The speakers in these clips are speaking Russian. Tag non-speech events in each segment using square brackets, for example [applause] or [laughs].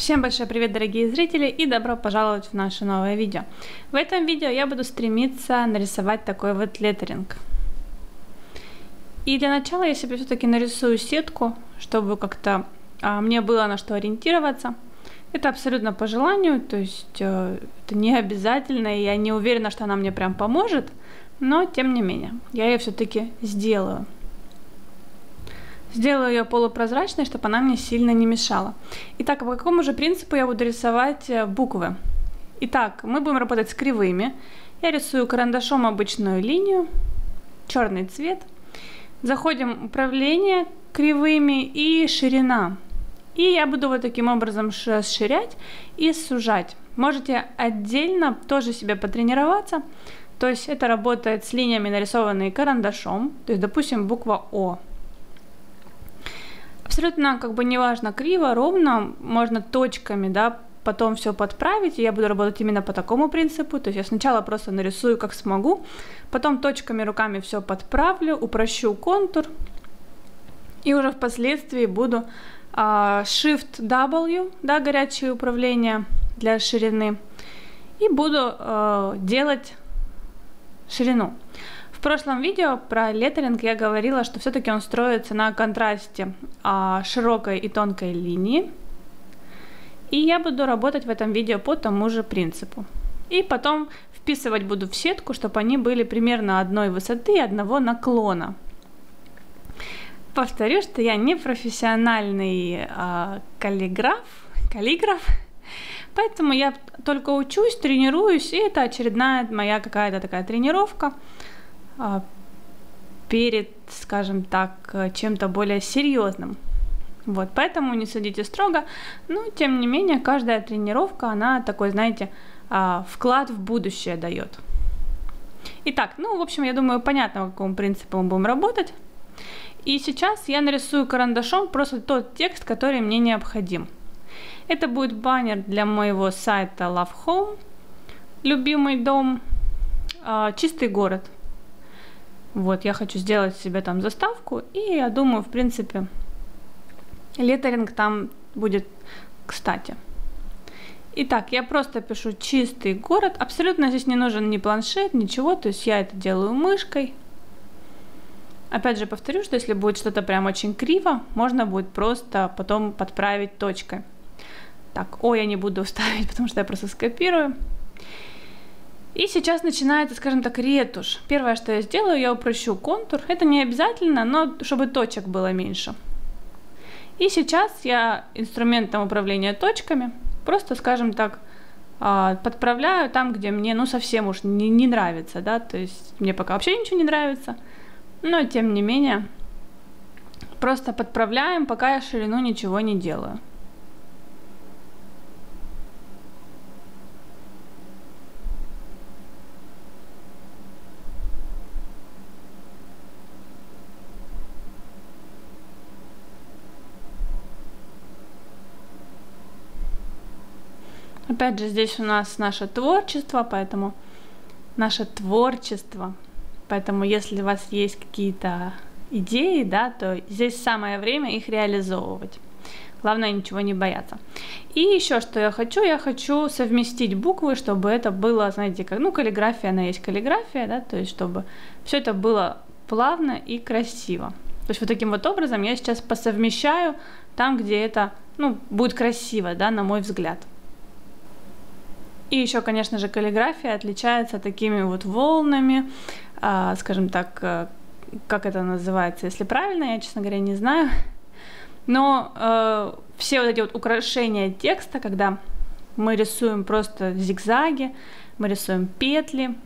Всем большой привет, дорогие зрители, и добро пожаловать в наше новое видео. В этом видео я буду стремиться нарисовать такой вот леттеринг. И для начала я себе все-таки нарисую сетку, чтобы как-то а, мне было на что ориентироваться. Это абсолютно по желанию, то есть э, это не обязательно, и я не уверена, что она мне прям поможет, но тем не менее, я ее все-таки сделаю. Сделаю ее полупрозрачной, чтобы она мне сильно не мешала. Итак, по какому же принципу я буду рисовать э, буквы? Итак, мы будем работать с кривыми. Я рисую карандашом обычную линию, черный цвет. Заходим в управление кривыми и ширина. И я буду вот таким образом расширять и сужать. Можете отдельно тоже себе потренироваться. То есть это работает с линиями, нарисованные карандашом. То есть, допустим, буква О абсолютно как бы неважно, криво, ровно, можно точками, да, потом все подправить, и я буду работать именно по такому принципу, то есть я сначала просто нарисую как смогу, потом точками руками все подправлю, упрощу контур, и уже впоследствии буду а, Shift W, да, горячее управление для ширины, и буду а, делать ширину. В прошлом видео про леттеринг я говорила, что все-таки он строится на контрасте а, широкой и тонкой линии. И я буду работать в этом видео по тому же принципу. И потом вписывать буду в сетку, чтобы они были примерно одной высоты и одного наклона. Повторю, что я не профессиональный а, каллиграф, каллиграф, [laughs] поэтому я только учусь, тренируюсь, и это очередная моя какая-то такая тренировка – перед, скажем так, чем-то более серьезным. Вот, поэтому не судите строго, но тем не менее каждая тренировка, она такой, знаете, а, вклад в будущее дает. Итак, ну, в общем, я думаю, понятно, по какому принципу мы будем работать. И сейчас я нарисую карандашом просто тот текст, который мне необходим. Это будет баннер для моего сайта Love Home, любимый дом, а, чистый город – вот, я хочу сделать себе там заставку, и я думаю, в принципе, леттеринг там будет кстати. Итак, я просто пишу чистый город. Абсолютно здесь не нужен ни планшет, ничего. То есть я это делаю мышкой. Опять же повторю, что если будет что-то прям очень криво, можно будет просто потом подправить точкой. Так, о, я не буду [laughs] ставить, потому что я просто скопирую. И сейчас начинается, скажем так, ретушь. Первое, что я сделаю, я упрощу контур. Это не обязательно, но чтобы точек было меньше. И сейчас я инструментом управления точками просто, скажем так, а, подправляю там, где мне, ну, совсем уж не, не нравится, да, то есть мне пока вообще ничего не нравится, но тем не менее просто подправляем, пока я ширину ничего не делаю. Опять же, здесь у нас наше творчество, поэтому наше творчество. Поэтому, если у вас есть какие-то идеи, да, то здесь самое время их реализовывать. Главное ничего не бояться. И еще что я хочу, я хочу совместить буквы, чтобы это было, знаете, как, ну, каллиграфия, она есть каллиграфия, да, то есть чтобы все это было плавно и красиво. То есть вот таким вот образом я сейчас посовмещаю там, где это, ну, будет красиво, да, на мой взгляд. И еще, конечно же, каллиграфия отличается такими вот волнами, э, скажем так, э, как это называется, если правильно, я, честно говоря, не знаю. Но э, все вот эти вот украшения текста, когда мы рисуем просто зигзаги, мы рисуем петли,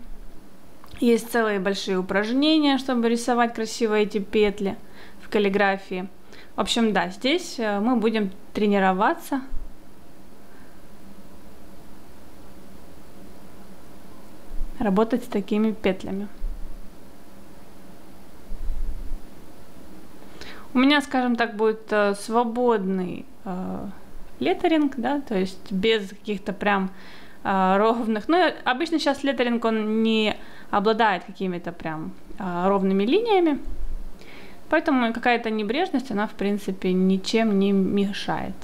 есть целые большие упражнения, чтобы рисовать красиво эти петли в каллиграфии. В общем, да, здесь э, мы будем тренироваться работать с такими петлями. У меня, скажем так, будет э, свободный э, леттеринг, да, то есть без каких-то прям э, ровных. Ну, обычно сейчас леттеринг, он не обладает какими-то прям э, ровными линиями, поэтому какая-то небрежность, она, в принципе, ничем не мешает.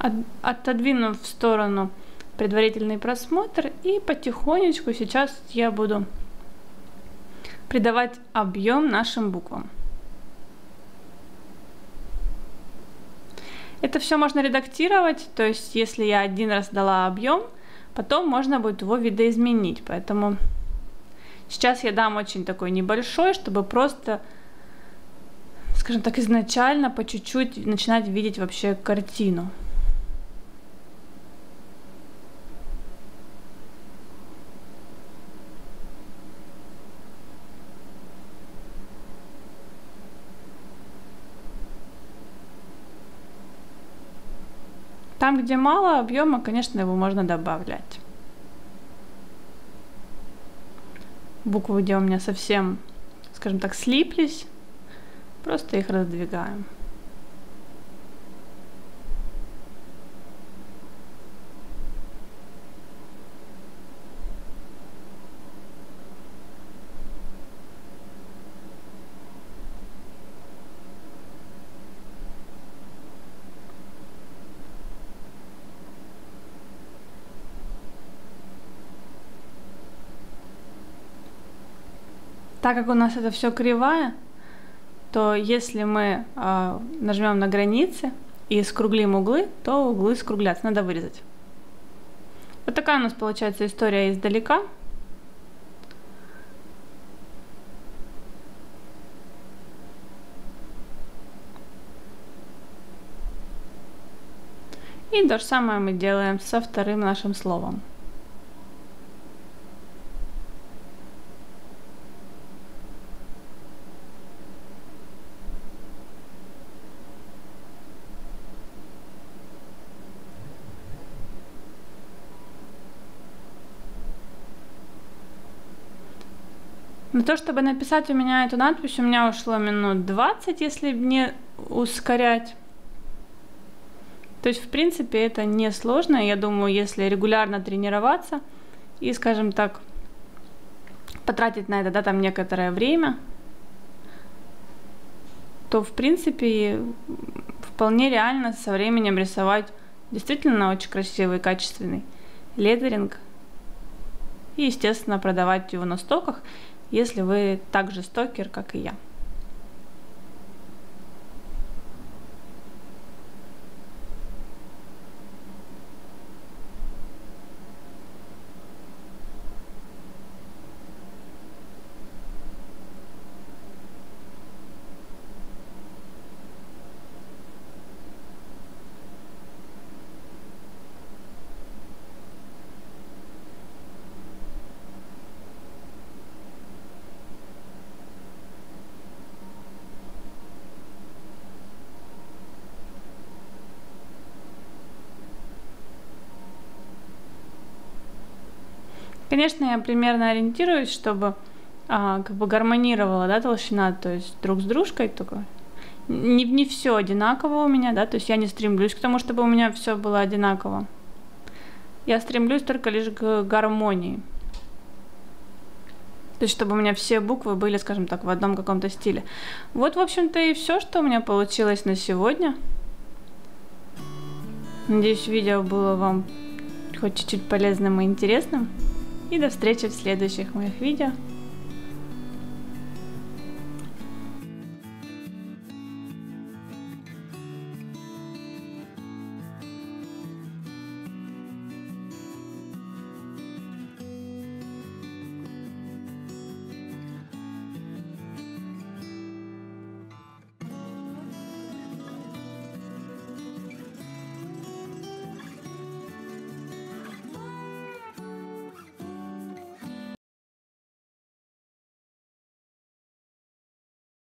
От, отодвину в сторону предварительный просмотр и потихонечку сейчас я буду придавать объем нашим буквам. Это все можно редактировать, то есть если я один раз дала объем, потом можно будет его видоизменить. Поэтому сейчас я дам очень такой небольшой, чтобы просто, скажем так, изначально по чуть-чуть начинать видеть вообще картину. Там, где мало объема, конечно, его можно добавлять. Буквы, где у меня совсем, скажем так, слиплись, просто их раздвигаем. Так как у нас это все кривая, то если мы э, нажмем на границы и скруглим углы, то углы скруглятся, надо вырезать. Вот такая у нас получается история издалека. И то же самое мы делаем со вторым нашим словом. На то, чтобы написать у меня эту надпись, у меня ушло минут 20, если не ускорять. То есть, в принципе, это не сложно. Я думаю, если регулярно тренироваться и, скажем так, потратить на это, да, там некоторое время, то, в принципе, вполне реально со временем рисовать действительно очень красивый, качественный летеринг. И, естественно, продавать его на стоках если вы так же стокер, как и я. Конечно, я примерно ориентируюсь, чтобы а, как бы гармонировала, да, толщина, то есть друг с дружкой только. Не, не все одинаково у меня, да, то есть я не стремлюсь к тому, чтобы у меня все было одинаково. Я стремлюсь только лишь к гармонии. То есть, чтобы у меня все буквы были, скажем так, в одном каком-то стиле. Вот, в общем-то, и все, что у меня получилось на сегодня. Надеюсь, видео было вам хоть чуть-чуть полезным и интересным. И до встречи в следующих моих видео.